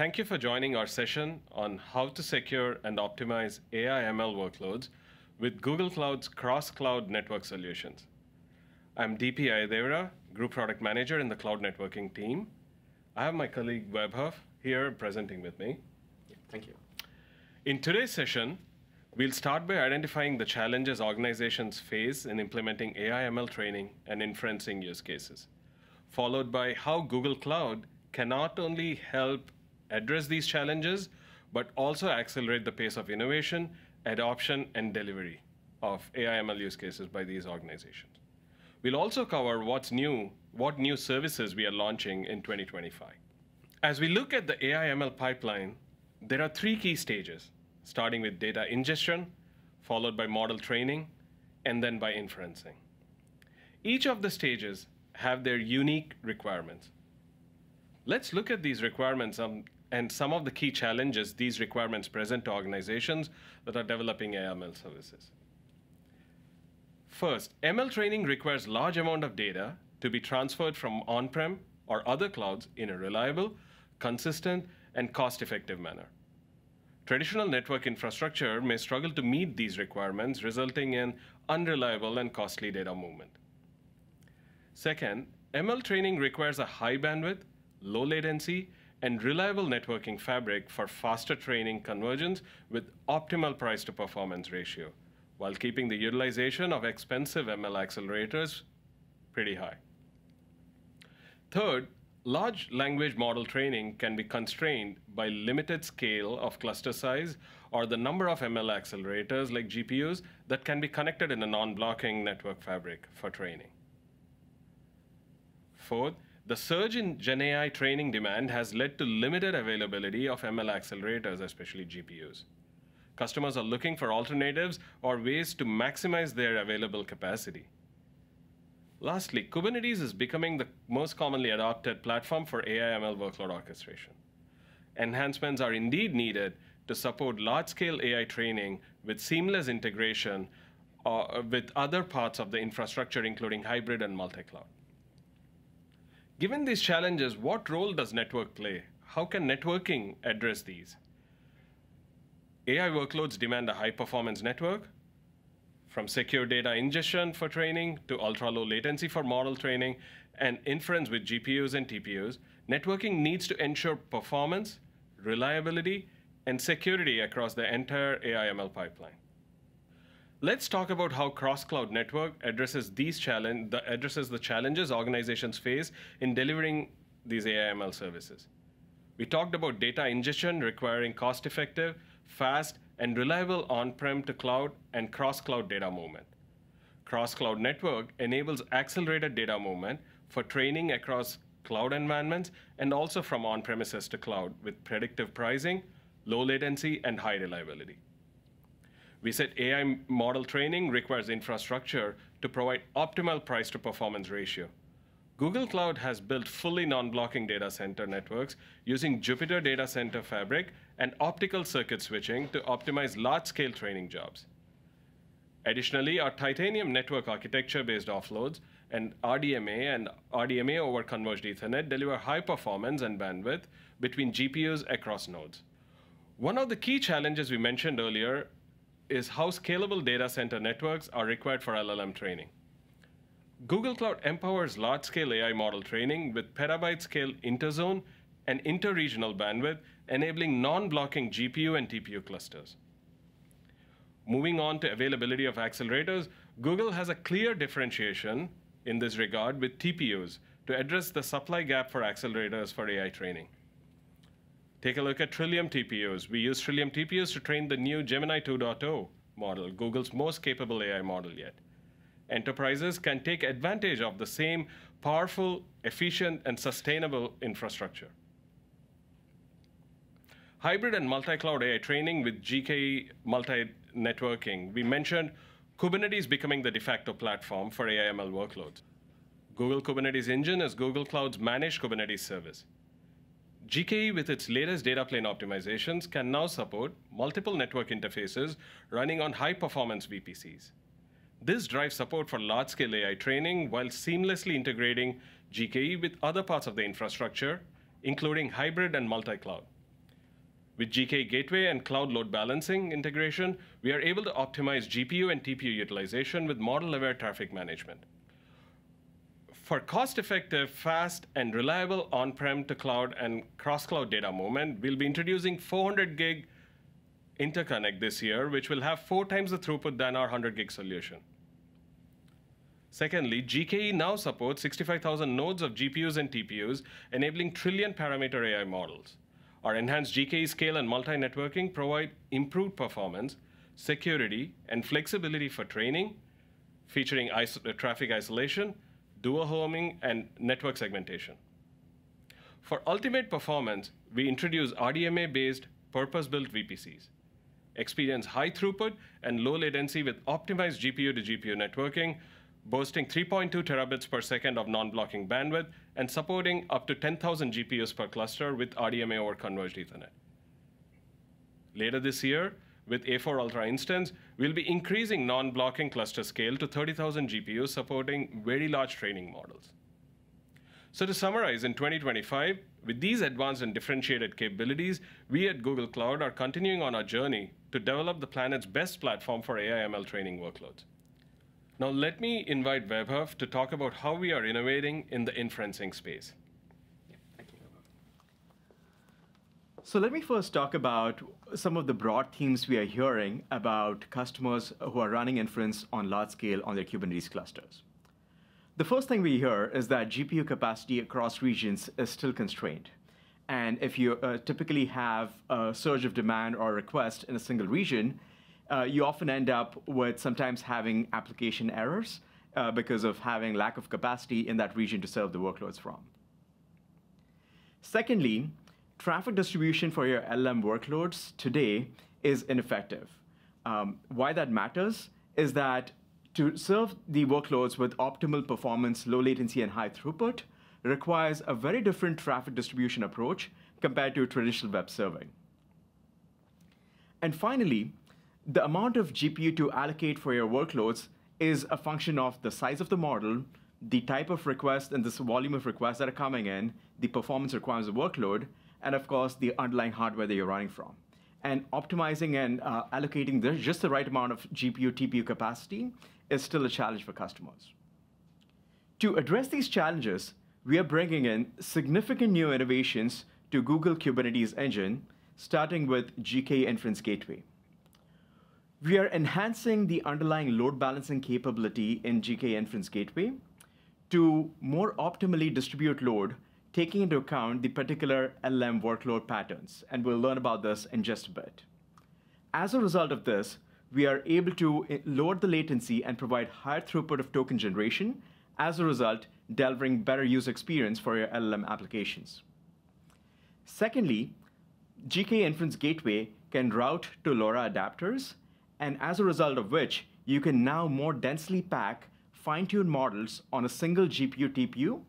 Thank you for joining our session on how to secure and optimize AI ML workloads with Google Cloud's cross-cloud network solutions. I'm DP Ayadevara, Group Product Manager in the Cloud Networking team. I have my colleague Vaibhav here presenting with me. Yeah, thank you. In today's session, we'll start by identifying the challenges organizations face in implementing AI ML training and inferencing use cases, followed by how Google Cloud can not only help address these challenges, but also accelerate the pace of innovation, adoption, and delivery of AI ML use cases by these organizations. We'll also cover what's new, what new services we are launching in 2025. As we look at the AI ML pipeline, there are three key stages, starting with data ingestion, followed by model training, and then by inferencing. Each of the stages have their unique requirements. Let's look at these requirements um, and some of the key challenges these requirements present to organizations that are developing AML services. First, ML training requires large amount of data to be transferred from on-prem or other clouds in a reliable, consistent, and cost-effective manner. Traditional network infrastructure may struggle to meet these requirements, resulting in unreliable and costly data movement. Second, ML training requires a high bandwidth, low latency, and reliable networking fabric for faster training convergence with optimal price to performance ratio, while keeping the utilization of expensive ML accelerators pretty high. Third, large language model training can be constrained by limited scale of cluster size or the number of ML accelerators like GPUs that can be connected in a non-blocking network fabric for training. Fourth, the surge in GenAI training demand has led to limited availability of ML accelerators, especially GPUs. Customers are looking for alternatives or ways to maximize their available capacity. Lastly, Kubernetes is becoming the most commonly adopted platform for AI ML workload orchestration. Enhancements are indeed needed to support large-scale AI training with seamless integration uh, with other parts of the infrastructure, including hybrid and multi-cloud. Given these challenges, what role does network play? How can networking address these? AI workloads demand a high-performance network, from secure data ingestion for training to ultra-low latency for model training and inference with GPUs and TPUs, networking needs to ensure performance, reliability, and security across the entire AI/ML pipeline. Let's talk about how cross-cloud network addresses these challenge, the, addresses the challenges organizations face in delivering these AI/ML services. We talked about data ingestion requiring cost-effective, fast, and reliable on-prem to cloud and cross-cloud data movement. Cross-cloud network enables accelerated data movement for training across cloud environments and also from on-premises to cloud with predictive pricing, low latency, and high reliability. We said AI model training requires infrastructure to provide optimal price to performance ratio. Google Cloud has built fully non-blocking data center networks using Jupiter Data Center Fabric and optical circuit switching to optimize large-scale training jobs. Additionally, our Titanium network architecture-based offloads and RDMA and RDMA over converged Ethernet deliver high performance and bandwidth between GPUs across nodes. One of the key challenges we mentioned earlier is how scalable data center networks are required for LLM training. Google Cloud empowers large-scale AI model training with petabyte-scale interzone and interregional bandwidth, enabling non-blocking GPU and TPU clusters. Moving on to availability of accelerators, Google has a clear differentiation in this regard with TPUs to address the supply gap for accelerators for AI training. Take a look at Trillium TPUs. We use Trillium TPUs to train the new Gemini 2.0 model, Google's most capable AI model yet. Enterprises can take advantage of the same powerful, efficient, and sustainable infrastructure. Hybrid and multi-cloud AI training with GKE multi-networking. We mentioned Kubernetes becoming the de facto platform for AI/ML workloads. Google Kubernetes Engine is Google Cloud's managed Kubernetes service. GKE, with its latest data plane optimizations, can now support multiple network interfaces running on high-performance VPCs. This drives support for large-scale AI training while seamlessly integrating GKE with other parts of the infrastructure, including hybrid and multi-cloud. With GKE Gateway and cloud load balancing integration, we are able to optimize GPU and TPU utilization with model-aware traffic management. For cost-effective, fast, and reliable on-prem to cloud and cross-cloud data movement, we'll be introducing 400 gig interconnect this year, which will have four times the throughput than our 100 gig solution. Secondly, GKE now supports 65,000 nodes of GPUs and TPUs, enabling trillion parameter AI models. Our enhanced GKE scale and multi-networking provide improved performance, security, and flexibility for training, featuring iso traffic isolation, dual homing, and network segmentation. For ultimate performance, we introduce RDMA-based purpose-built VPCs, experience high throughput and low latency with optimized GPU to GPU networking, boasting 3.2 terabits per second of non-blocking bandwidth, and supporting up to 10,000 GPUs per cluster with RDMA over converged Ethernet. Later this year, with A4 Ultra Instance, we'll be increasing non-blocking cluster scale to 30,000 GPUs, supporting very large training models. So to summarize, in 2025, with these advanced and differentiated capabilities, we at Google Cloud are continuing on our journey to develop the planet's best platform for AI/ML training workloads. Now, let me invite Vaibhav to talk about how we are innovating in the inferencing space. thank you. So let me first talk about some of the broad themes we are hearing about customers who are running inference on large scale on their Kubernetes clusters. The first thing we hear is that GPU capacity across regions is still constrained. And if you uh, typically have a surge of demand or request in a single region, uh, you often end up with sometimes having application errors uh, because of having lack of capacity in that region to serve the workloads from. Secondly, traffic distribution for your LM workloads today is ineffective. Um, why that matters is that to serve the workloads with optimal performance, low latency, and high throughput requires a very different traffic distribution approach compared to traditional web serving. And finally, the amount of GPU to allocate for your workloads is a function of the size of the model, the type of request and this volume of requests that are coming in, the performance requirements of workload, and of course, the underlying hardware that you're running from. And optimizing and uh, allocating the, just the right amount of GPU, TPU capacity is still a challenge for customers. To address these challenges, we are bringing in significant new innovations to Google Kubernetes Engine, starting with GKE Inference Gateway. We are enhancing the underlying load balancing capability in GKE Inference Gateway to more optimally distribute load, taking into account the particular LM workload patterns. And we'll learn about this in just a bit. As a result of this, we are able to eh, lower the latency and provide higher throughput of token generation, as a result, delivering better user experience for your LLM applications. Secondly, GKE Inference Gateway can route to LoRA adapters and as a result of which, you can now more densely pack fine-tuned models on a single GPU TPU,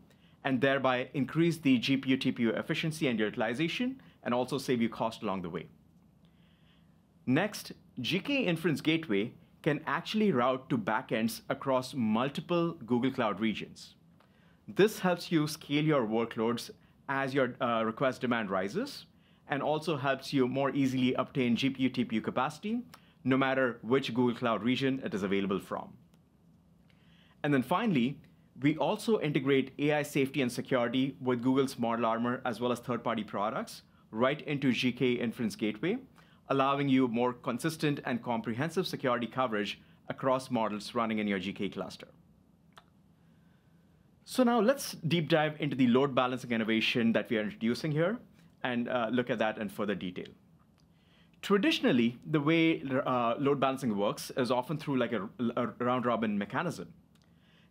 and thereby increase the GPU TPU efficiency and utilization, and also save you cost along the way. Next, GKE Inference Gateway can actually route to backends across multiple Google Cloud regions. This helps you scale your workloads as your uh, request demand rises, and also helps you more easily obtain GPU TPU capacity no matter which Google Cloud region it is available from. And then finally, we also integrate AI safety and security with Google's Model Armor as well as third-party products right into GKE Inference Gateway, allowing you more consistent and comprehensive security coverage across models running in your GKE cluster. So now let's deep dive into the load balancing innovation that we are introducing here and uh, look at that in further detail. Traditionally, the way uh, load balancing works is often through like a, a round robin mechanism.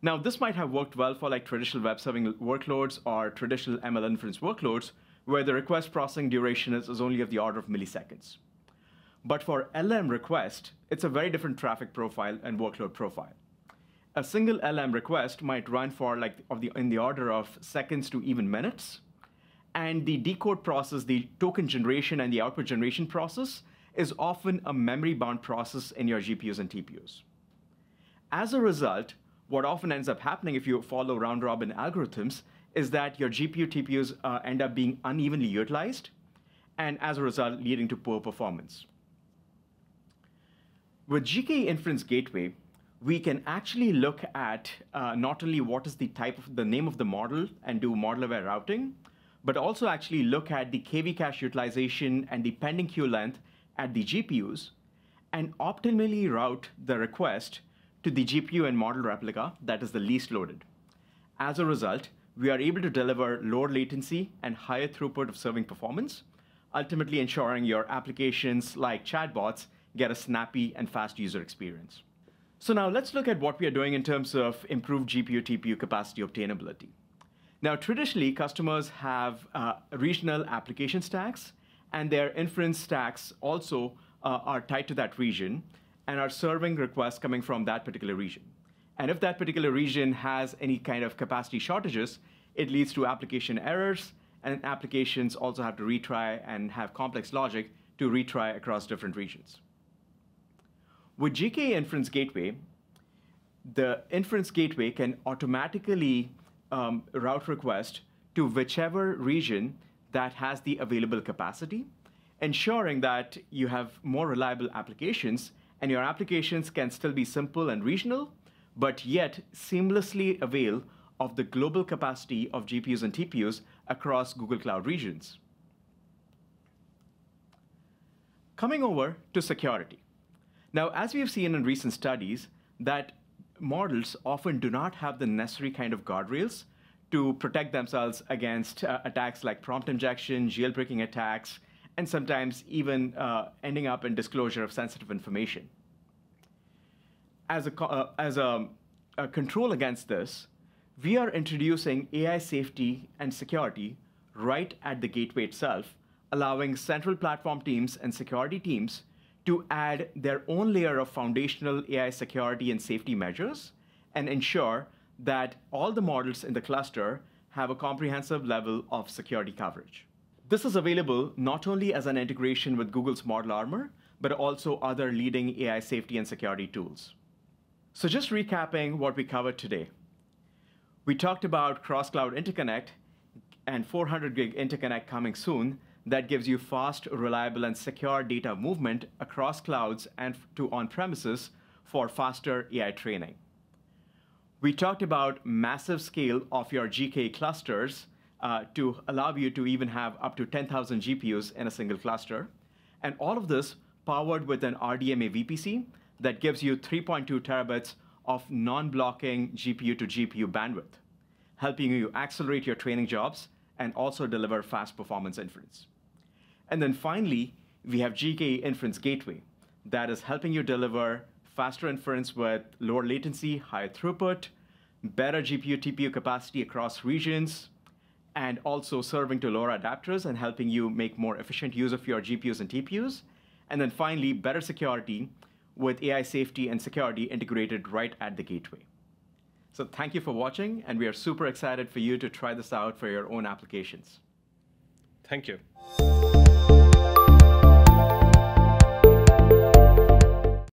Now, this might have worked well for like traditional web serving workloads or traditional ML inference workloads, where the request processing duration is, is only of the order of milliseconds. But for LM request, it's a very different traffic profile and workload profile. A single LM request might run for like of the, in the order of seconds to even minutes, and the decode process, the token generation and the output generation process is often a memory-bound process in your GPUs and TPUs. As a result, what often ends up happening if you follow round-robin algorithms is that your GPU, TPUs uh, end up being unevenly utilized, and as a result, leading to poor performance. With GKE Inference Gateway, we can actually look at uh, not only what is the type of the name of the model and do model-aware routing, but also actually look at the KV cache utilization and the pending queue length at the GPUs, and optimally route the request to the GPU and model replica that is the least loaded. As a result, we are able to deliver lower latency and higher throughput of serving performance, ultimately ensuring your applications like chatbots get a snappy and fast user experience. So now let's look at what we are doing in terms of improved GPU TPU capacity obtainability. Now, traditionally, customers have uh, regional application stacks, and their inference stacks also uh, are tied to that region and are serving requests coming from that particular region. And if that particular region has any kind of capacity shortages, it leads to application errors, and applications also have to retry and have complex logic to retry across different regions. With GKE Inference Gateway, the inference gateway can automatically um, route request to whichever region that has the available capacity, ensuring that you have more reliable applications and your applications can still be simple and regional, but yet seamlessly avail of the global capacity of GPUs and TPUs across Google Cloud regions. Coming over to security. Now, as we have seen in recent studies, that models often do not have the necessary kind of guardrails to protect themselves against uh, attacks like prompt injection, jailbreaking attacks, and sometimes even uh, ending up in disclosure of sensitive information. As a, uh, as a, a control against this, we are introducing AI safety and security right at the gateway itself, allowing central platform teams and security teams to add their own layer of foundational AI security and safety measures and ensure that all the models in the cluster have a comprehensive level of security coverage. This is available not only as an integration with Google's Model Armor, but also other leading AI safety and security tools. So just recapping what we covered today. We talked about cross-cloud interconnect and 400 gig interconnect coming soon that gives you fast, reliable, and secure data movement across clouds and to on-premises for faster AI training. We talked about massive scale of your GKE clusters uh, to allow you to even have up to 10,000 GPUs in a single cluster. And all of this powered with an RDMA VPC that gives you 3.2 terabits of non-blocking GPU to GPU bandwidth, helping you accelerate your training jobs and also deliver fast performance inference. And then finally, we have GKE Inference Gateway that is helping you deliver faster inference with lower latency, higher throughput, better GPU TPU capacity across regions, and also serving to LoRA adapters and helping you make more efficient use of your GPUs and TPUs. And then finally, better security with AI safety and security integrated right at the gateway. So thank you for watching, and we are super excited for you to try this out for your own applications. Thank you.